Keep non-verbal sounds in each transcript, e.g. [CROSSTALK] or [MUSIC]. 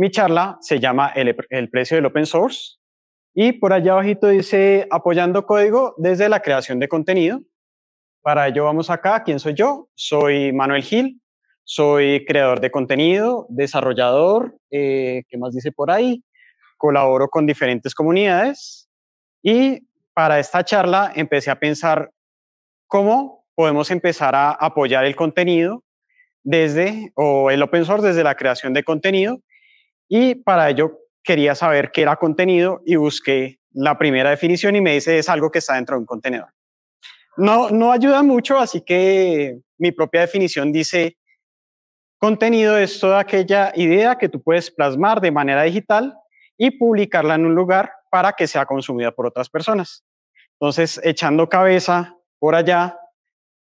mi charla se llama el, precio del open source y por allá abajito dice apoyando código desde la creación de contenido. Para ello vamos acá. ¿Quién soy yo? Soy Manuel Gil. Soy creador de contenido, desarrollador, eh, ¿qué más dice por ahí? Colaboro con diferentes comunidades y para esta charla empecé a pensar cómo podemos empezar a apoyar el contenido desde, o el open source desde la creación de contenido. Y para ello quería saber qué era contenido y busqué la primera definición y me dice es algo que está dentro de un contenedor. No, no ayuda mucho, así que mi propia definición dice contenido es toda aquella idea que tú puedes plasmar de manera digital y publicarla en un lugar para que sea consumida por otras personas. Entonces, echando cabeza por allá,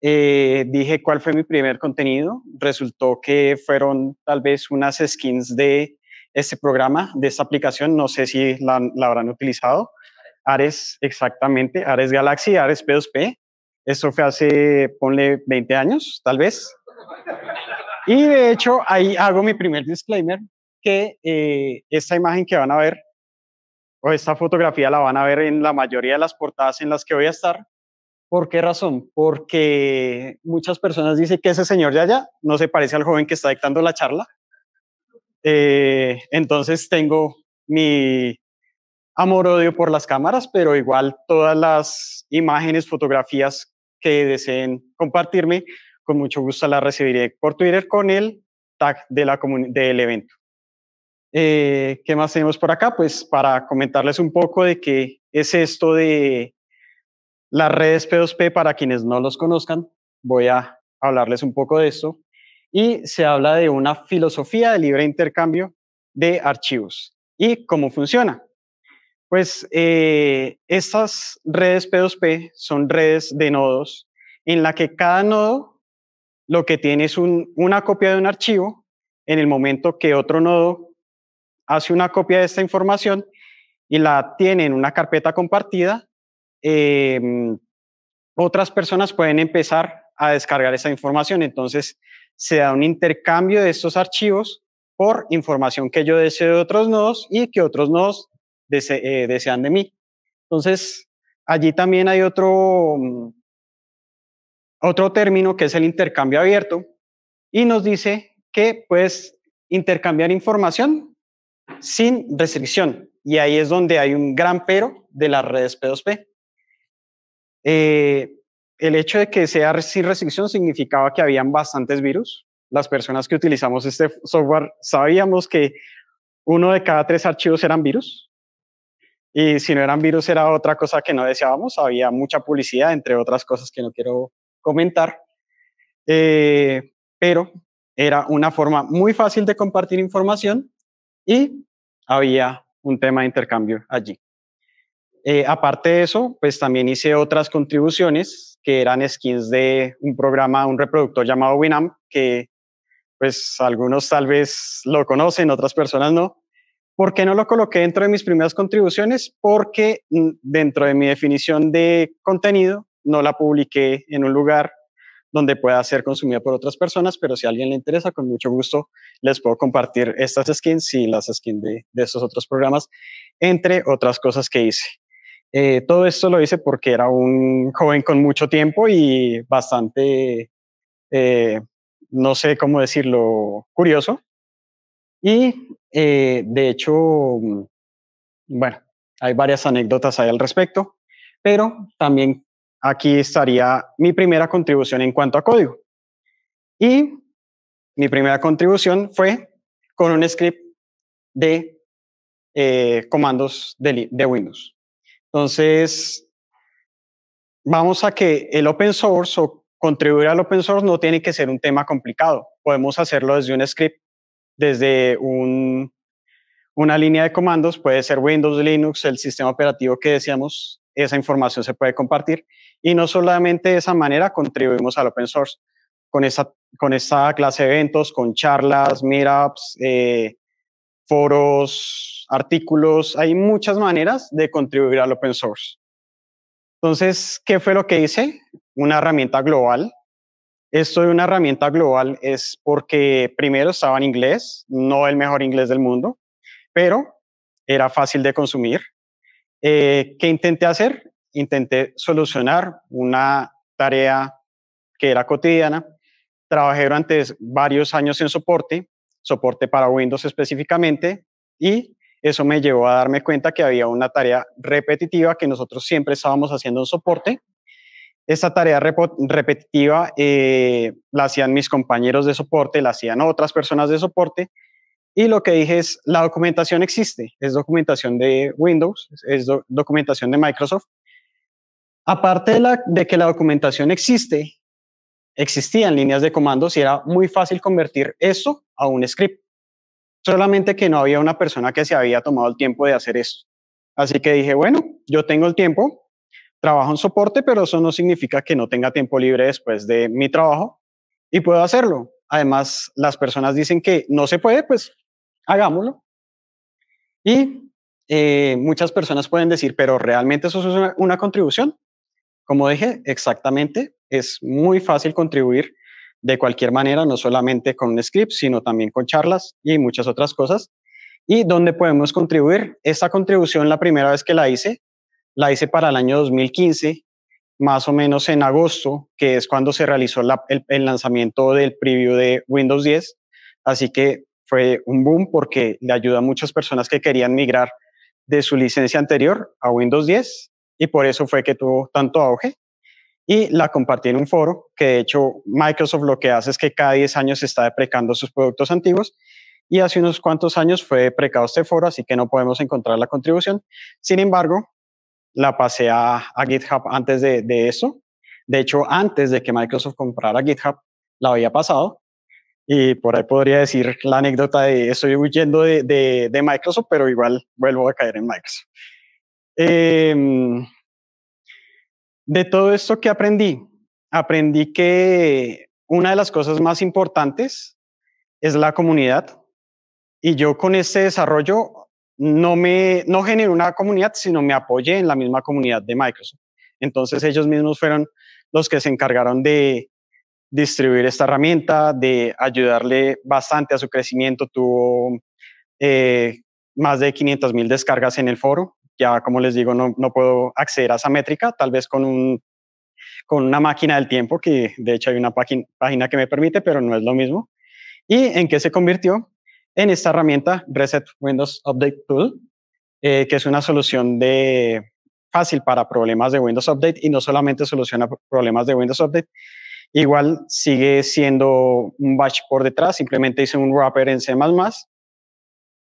eh, dije cuál fue mi primer contenido. Resultó que fueron tal vez unas skins de este programa, de esta aplicación, no sé si la, habrán utilizado. Ares, exactamente, Ares Galaxy, Ares P2P. Esto fue hace, ponle 20 años, tal vez. Y de hecho, ahí hago mi primer disclaimer, que eh, esta imagen que van a ver, o esta fotografía la van a ver en la mayoría de las portadas en las que voy a estar. ¿Por qué razón? Porque muchas personas dicen que ese señor de allá no se parece al joven que está dictando la charla. Eh, entonces tengo mi amor-odio por las cámaras, pero igual todas las imágenes, fotografías que deseen compartirme, con mucho gusto las recibiré por Twitter con el tag de la del evento. Eh, ¿Qué más tenemos por acá? Pues para comentarles un poco de qué es esto de las redes P2P para quienes no los conozcan. Voy a hablarles un poco de esto y se habla de una filosofía de libre intercambio de archivos. ¿Y cómo funciona? Pues eh, estas redes P2P son redes de nodos en la que cada nodo lo que tiene es una copia de un archivo en el momento que otro nodo hace una copia de esta información y la tiene en una carpeta compartida, em, otras personas pueden empezar a descargar esa información. Entonces, se da un intercambio de estos archivos por información que yo deseo de otros nodos y que otros nodos eh, desean de mí. Entonces, allí también hay otro, mm, otro término que es el intercambio abierto y nos dice que puedes intercambiar información sin restricción. Y ahí es donde hay un gran pero de las redes P2P. Eh, el hecho de que sea sin restricción significaba que habían bastantes virus. Las personas que utilizamos este software sabíamos que uno de cada tres archivos eran virus. Y si no eran virus era otra cosa que no deseábamos. Había mucha publicidad, entre otras cosas que no quiero comentar. Eh, pero era una forma muy fácil de compartir información y había un tema de intercambio allí. Eh, aparte de eso, pues también hice otras contribuciones que eran skins de un programa, un reproductor llamado Winamp, que pues algunos tal vez lo conocen, otras personas no. ¿Por qué no lo coloqué dentro de mis primeras contribuciones? Porque mm, dentro de mi definición de contenido no la publiqué en un lugar donde pueda ser consumida por otras personas, pero si a alguien le interesa, con mucho gusto les puedo compartir estas skins y las skins de, de estos otros programas, entre otras cosas que hice. Eh, todo esto lo hice porque era un joven con mucho tiempo y bastante, eh, no sé cómo decirlo, curioso. Y eh, de hecho, bueno, hay varias anécdotas ahí al respecto, pero también aquí estaría mi primera contribución en cuanto a código. Y mi primera contribución fue con un script de comandos de Windows. Entonces, vamos a que el open source o contribuir al open source no tiene que ser un tema complicado. Podemos hacerlo desde un script, desde una línea de comandos, puede ser Windows, Linux, el sistema operativo que deseamos, esa información se puede compartir. Y no solamente de esa manera contribuimos al open source, con esta, con esta clase de eventos, con charlas, meetups, eh, foros, artículos, hay muchas maneras de contribuir al open source. Entonces, ¿qué fue lo que hice? Una herramienta global esto de una herramienta global es porque primero estaba en inglés, no el mejor inglés del mundo, pero era fácil de consumir. Eh, ¿Qué intenté hacer? Intenté solucionar una tarea que era cotidiana. Trabajé durante varios años en soporte, soporte para Windows específicamente, y eso me llevó a darme cuenta que había una tarea repetitiva que nosotros siempre estábamos haciendo en soporte. Esta tarea repetitiva eh, la hacían mis compañeros de soporte, la hacían otras personas de soporte, y lo que dije es, la documentación existe, es documentación de Windows, es documentación de Microsoft. Aparte de, que la documentación existe, existían líneas de comandos y era muy fácil convertir eso a un script. Solamente que no había una persona que se había tomado el tiempo de hacer eso. Así que dije, bueno, yo tengo el tiempo, trabajo en soporte, pero eso no significa que no tenga tiempo libre después de mi trabajo y puedo hacerlo. Además, las personas dicen que no se puede, pues hagámoslo. Y eh, muchas personas pueden decir, pero realmente eso es una contribución. Como dije, exactamente, es muy fácil contribuir de cualquier manera, no solamente con un script, sino también con charlas y muchas otras cosas. ¿Y dónde podemos contribuir? Esta contribución, la primera vez que la hice, la hice para el año 2015, más o menos en agosto, que es cuando se realizó el, el, lanzamiento del preview de Windows 10. Así que fue un boom porque le ayuda a muchas personas que querían migrar de su licencia anterior a Windows 10 y por eso fue que tuvo tanto auge y la compartí en un foro, que de hecho Microsoft lo que hace es que cada 10 años está deprecando sus productos antiguos y hace unos cuantos años fue deprecado este foro, así que no podemos encontrar la contribución. Sin embargo, la pasé a, GitHub antes de, eso. De hecho, antes de que Microsoft comprara GitHub, la había pasado. Y por ahí podría decir la anécdota de estoy huyendo de, de Microsoft, pero igual vuelvo a caer en Microsoft. Eh, de todo esto que aprendí, aprendí que una de las cosas más importantes es la comunidad. Y yo con este desarrollo no me no generé una comunidad, sino me apoyé en la misma comunidad de Microsoft. Entonces ellos mismos fueron los que se encargaron de distribuir esta herramienta, de ayudarle bastante a su crecimiento. Tuvo eh, más de 500 mil descargas en el foro ya como les digo, no, no puedo acceder a esa métrica, tal vez con, un, con una máquina del tiempo, que de hecho hay una página que me permite, pero no es lo mismo. ¿Y en qué se convirtió? En esta herramienta Reset Windows Update Tool, eh, que es una solución de fácil para problemas de Windows Update y no solamente soluciona problemas de Windows Update, igual sigue siendo un batch por detrás, simplemente hice un wrapper en C++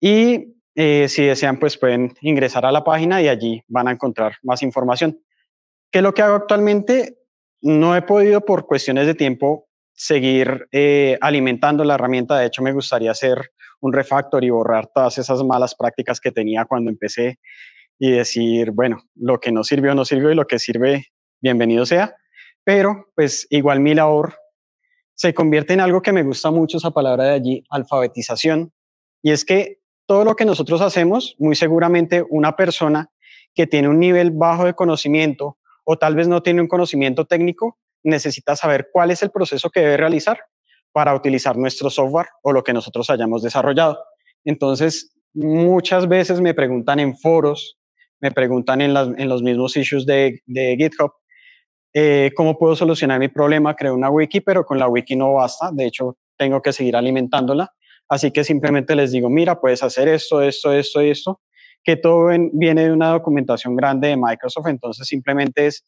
y eh, si desean, pues pueden ingresar a la página y allí van a encontrar más información. ¿Qué es lo que hago actualmente? No he podido por cuestiones de tiempo seguir eh, alimentando la herramienta. De hecho, me gustaría hacer un refactor y borrar todas esas malas prácticas que tenía cuando empecé y decir, bueno, lo que no sirvió, no sirvió y lo que sirve, bienvenido sea. Pero pues igual mi labor se convierte en algo que me gusta mucho esa palabra de allí, alfabetización. Y es que todo lo que nosotros hacemos, muy seguramente una persona que tiene un nivel bajo de conocimiento o tal vez no tiene un conocimiento técnico, necesita saber cuál es el proceso que debe realizar para utilizar nuestro software o lo que nosotros hayamos desarrollado. Entonces, muchas veces me preguntan en foros, me preguntan en, los mismos issues de, GitHub, eh, ¿cómo puedo solucionar mi problema? Creo una wiki, pero con la wiki no basta. De hecho, tengo que seguir alimentándola. Así que simplemente les digo, mira, puedes hacer esto, esto, esto y esto, que todo viene de una documentación grande de Microsoft. Entonces simplemente es,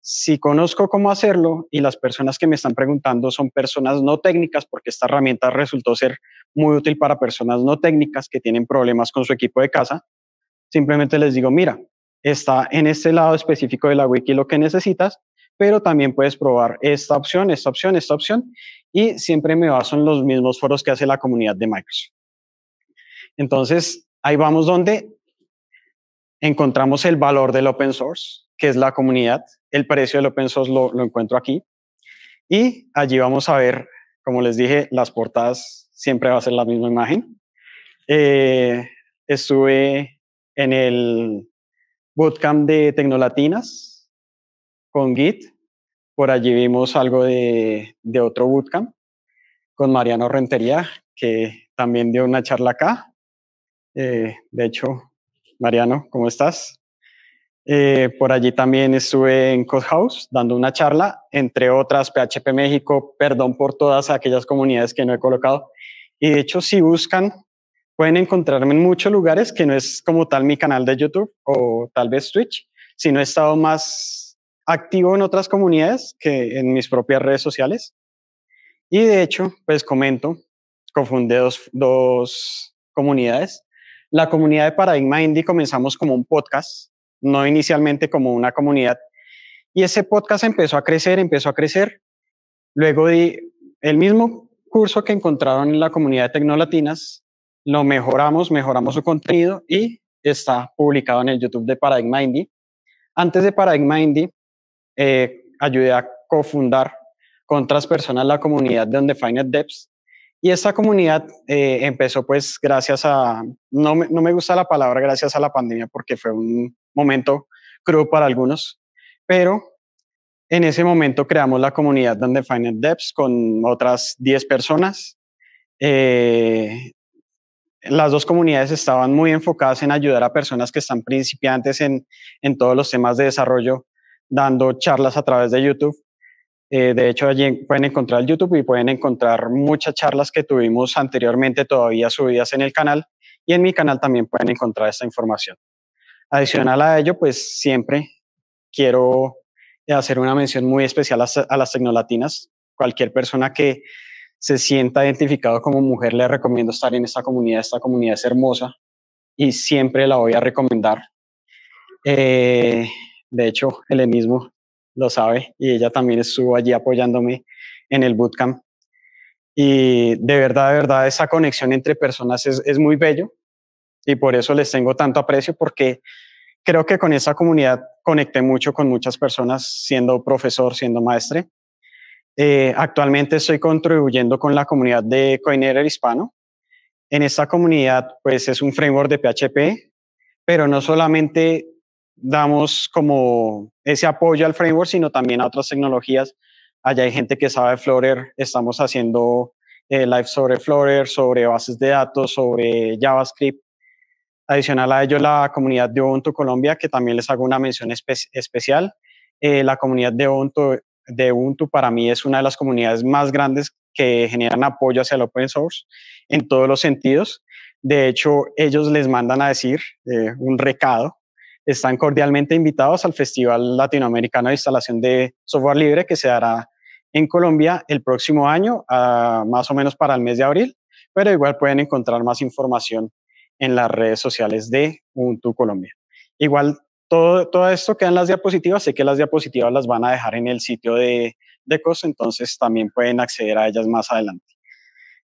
si conozco cómo hacerlo y las personas que me están preguntando son personas no técnicas, porque esta herramienta resultó ser muy útil para personas no técnicas que tienen problemas con su equipo de casa, simplemente les digo, mira, está en este lado específico de la wiki lo que necesitas, pero también puedes probar esta opción, esta opción, esta opción, y siempre me baso en los mismos foros que hace la comunidad de Microsoft. Entonces, ahí vamos donde encontramos el valor del open source, que es la comunidad. El precio del open source lo, encuentro aquí. Y allí vamos a ver, como les dije, las portadas siempre va a ser la misma imagen. Eh, estuve en el bootcamp de Tecnolatinas con Git por allí vimos algo de, otro bootcamp con Mariano Rentería, que también dio una charla acá. Eh, de hecho, Mariano, ¿cómo estás? Eh, por allí también estuve en Code House dando una charla, entre otras PHP México, perdón por todas aquellas comunidades que no he colocado. Y de hecho, si buscan, pueden encontrarme en muchos lugares que no es como tal mi canal de YouTube o tal vez Twitch, sino he estado más activo en otras comunidades que en mis propias redes sociales. Y de hecho, pues comento, cofundé dos, dos comunidades. La comunidad de Paradigma Indie comenzamos como un podcast no inicialmente como una comunidad. Y ese podcast empezó a crecer, empezó a crecer. Luego di el mismo curso que encontraron en la comunidad de Tecnolatinas, lo mejoramos, mejoramos su contenido y está publicado en el YouTube de Paradigma Indie. Antes de Paradigma Indie, eh, ayudé a cofundar con otras personas la comunidad de Undefined Depths. Y esta comunidad eh, empezó pues gracias a, no no me gusta la palabra gracias a la pandemia porque fue un momento crudo para algunos, pero en ese momento creamos la comunidad de Undefined Depths con otras 10 personas. Eh, las dos comunidades estaban muy enfocadas en ayudar a personas que están principiantes en, en todos los temas de desarrollo, dando charlas a través de YouTube. Eh, de hecho, allí pueden encontrar el YouTube y pueden encontrar muchas charlas que tuvimos anteriormente todavía subidas en el canal y en mi canal también pueden encontrar esta información. Adicional a ello, pues siempre quiero hacer una mención muy especial a, las tecnolatinas. Cualquier persona que se sienta identificado como mujer, le recomiendo estar en esta comunidad. Esta comunidad es hermosa y siempre la voy a recomendar. Eh, de hecho, él mismo lo sabe y ella también estuvo allí apoyándome en el bootcamp. Y de verdad, de verdad, esa conexión entre personas es, es muy bello y por eso les tengo tanto aprecio porque creo que con esa comunidad conecté mucho con muchas personas siendo profesor, siendo maestre. Eh, actualmente estoy contribuyendo con la comunidad de Coiner Hispano. En esta comunidad, pues es un framework de PHP, pero no solamente damos como ese apoyo al framework, sino también a otras tecnologías. Allá hay gente que sabe Flutter, estamos haciendo eh, live sobre Flutter, sobre bases de datos, sobre JavaScript. Adicional a ello, la comunidad de Ubuntu Colombia, que también les hago una mención especial. Eh, la comunidad de Ubuntu, de Ubuntu para mí es una de las comunidades más grandes que generan apoyo hacia el open source en todos los sentidos. De hecho, ellos les mandan a decir eh, un recado. Están cordialmente invitados al Festival Latinoamericano de Instalación de Software Libre que se dará en Colombia el próximo año, más o menos para el mes de abril, pero igual pueden encontrar más información en las redes sociales de Ubuntu Colombia. Igual, todo, todo esto queda en las diapositivas. Sé que las diapositivas las van a dejar en el sitio de, de COS, entonces también pueden acceder a ellas más adelante.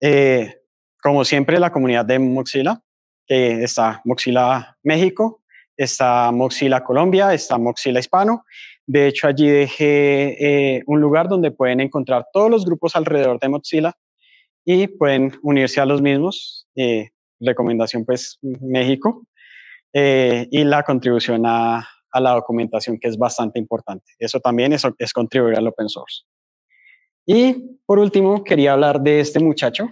Eh, como siempre, la comunidad de Moxila, que está Moxila México, está Moxila Colombia, está Moxila Hispano. De hecho, allí dejé eh, un lugar donde pueden encontrar todos los grupos alrededor de Moxila y pueden unirse a los mismos. Eh, recomendación pues México, eh, y la contribución a, la documentación que es bastante importante. Eso también es, es contribuir al open source. Y por último, quería hablar de este muchacho,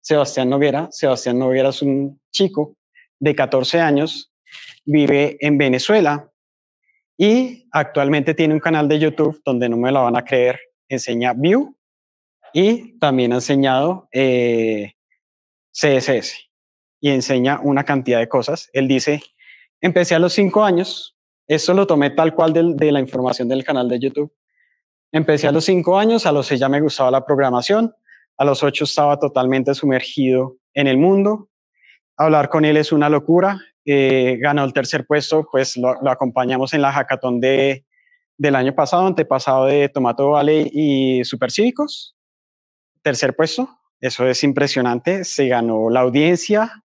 Sebastián Noguera. Sebastián Noguera es un chico de 14 años, vive en Venezuela y actualmente tiene un canal de YouTube donde no me lo van a creer, enseña Vue y también ha enseñado eh, CSS y enseña una cantidad de cosas. Él dice, empecé a los cinco años, esto lo tomé tal cual de, de la información del canal de YouTube. Empecé a los cinco años, a los seis ya me gustaba la programación, a los ocho estaba totalmente sumergido en el mundo. Hablar con él es una locura. Eh, ganó el tercer puesto, pues lo, acompañamos en la hackathon de, del año pasado, antepasado de Tomato Valley y Supercívicos. Tercer puesto, eso es impresionante. Se ganó la audiencia,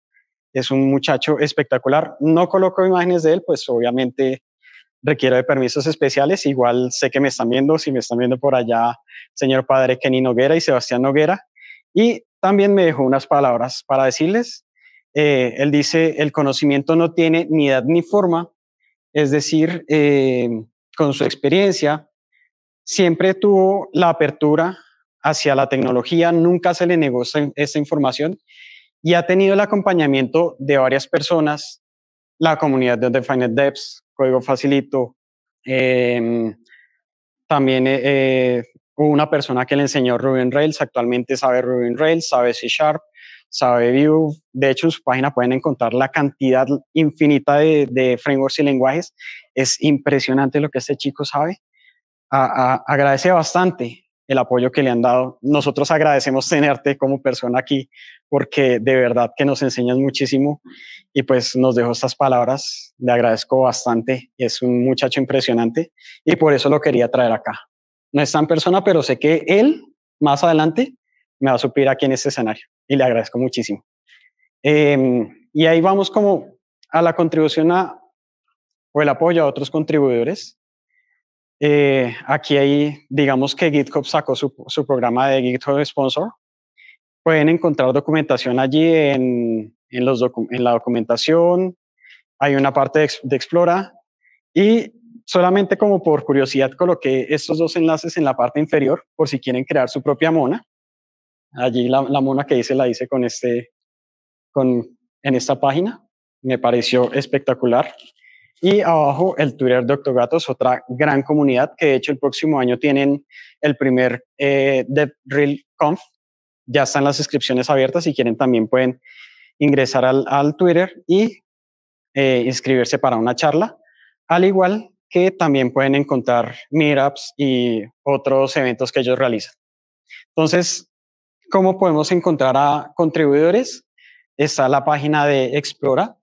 es un muchacho espectacular. No coloco imágenes de él, pues obviamente requiero de permisos especiales. Igual sé que me están viendo, si me están viendo por allá, señor padre Kenny Noguera y Sebastián Noguera. Y también me dejó unas palabras para decirles. Eh, él dice, el conocimiento no tiene ni edad ni forma, es decir, eh, con su experiencia, siempre tuvo la apertura hacia la tecnología, nunca se le negó esta, información y ha tenido el acompañamiento de varias personas, la comunidad de Defined Devs, Código Facilito, em, también eh, eh, una persona que le enseñó Ruby on Rails, actualmente sabe Ruby on Rails, sabe C Sharp, sabe Vue. De hecho, en su página pueden encontrar la cantidad infinita de, frameworks y lenguajes. Es impresionante lo que este chico sabe. agradece bastante el apoyo que le han dado. Nosotros agradecemos tenerte como persona aquí porque de verdad que nos enseñas muchísimo y pues nos dejó estas palabras. Le agradezco bastante. Es un muchacho impresionante y por eso lo quería traer acá. No es tan persona, pero sé que él más adelante me va a suplir aquí en este escenario y le agradezco muchísimo. Em, y ahí vamos como a la contribución o el apoyo a otros contribuidores. Eh, aquí hay, digamos que GitHub sacó su, su, programa de GitHub Sponsor. Pueden encontrar documentación allí en, en, los en la documentación. Hay una parte de, de, Explora. Y solamente como por curiosidad coloqué estos dos enlaces en la parte inferior por si quieren crear su propia mona. Allí la, mona que hice la hice con este, con, en esta página. Me pareció espectacular. Y abajo el Twitter de Octogatos, otra gran comunidad que de hecho el próximo año tienen el primer eh, Conf. Ya están las inscripciones abiertas. Si quieren también pueden ingresar al, al Twitter y eh, inscribirse para una charla. Al igual que también pueden encontrar meetups y otros eventos que ellos realizan. Entonces, ¿Cómo podemos encontrar a contribuidores? Está la página de Explora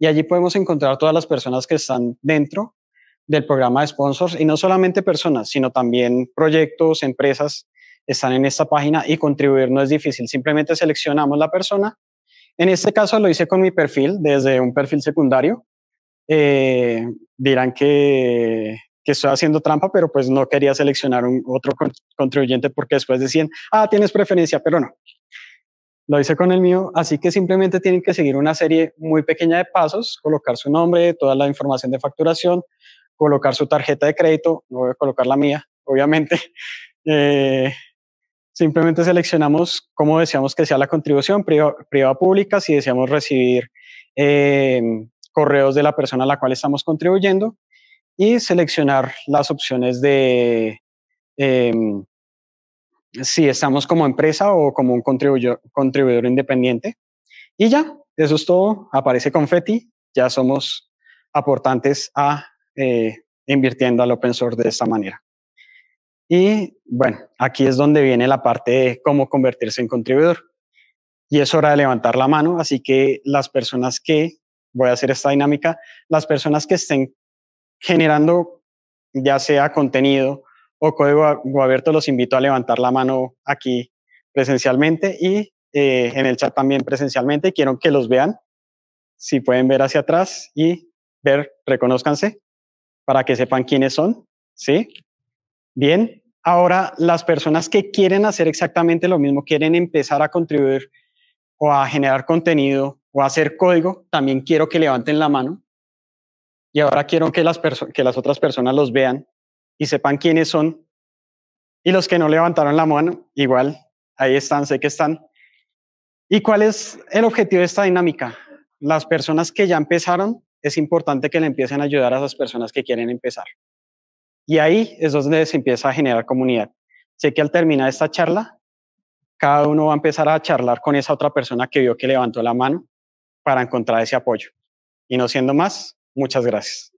y allí podemos encontrar todas las personas que están dentro del programa de sponsors y no solamente personas, sino también proyectos, empresas están en esta página y contribuir no es difícil. Simplemente seleccionamos la persona. En este caso lo hice con mi perfil, desde un perfil secundario. Eh, dirán que que estoy haciendo trampa, pero pues no quería seleccionar un otro contribuyente porque después decían, ah, tienes preferencia, pero no. Lo hice con el mío, así que simplemente tienen que seguir una serie muy pequeña de pasos, colocar su nombre, toda la información de facturación, colocar su tarjeta de crédito, no voy a colocar la mía, obviamente. [LAUGHS] Eh, simplemente seleccionamos cómo deseamos que sea la contribución, privada, pública, si deseamos recibir eh, correos de la persona a la cual estamos contribuyendo y seleccionar las opciones de em, si estamos como empresa o como un contribuidor, contribuidor independiente. Y ya, eso es todo. Aparece Confetti, ya somos aportantes a eh, invirtiendo al open source de esta manera. Y bueno, aquí es donde viene la parte de cómo convertirse en contribuidor. Y es hora de levantar la mano, así que las personas que, voy a hacer esta dinámica, las personas que estén generando ya sea contenido o código abierto, los invito a levantar la mano aquí presencialmente y eh, en el chat también presencialmente. Quiero que los vean, si pueden ver hacia atrás y ver, reconozcanse para que sepan quiénes son. ¿Sí? Bien, ahora las personas que quieren hacer exactamente lo mismo, quieren empezar a contribuir o a generar contenido o hacer código, también quiero que levanten la mano y ahora quiero que las, que las otras personas los vean y sepan quiénes son. Y los que no levantaron la mano, igual, ahí están, sé que están. ¿Y cuál es el objetivo de esta dinámica? Las personas que ya empezaron, es importante que le empiecen a ayudar a esas personas que quieren empezar. Y ahí es donde se empieza a generar comunidad. Sé que al terminar esta charla, cada uno va a empezar a charlar con esa otra persona que vio que levantó la mano para encontrar ese apoyo. Y no siendo más, Muchas gracias.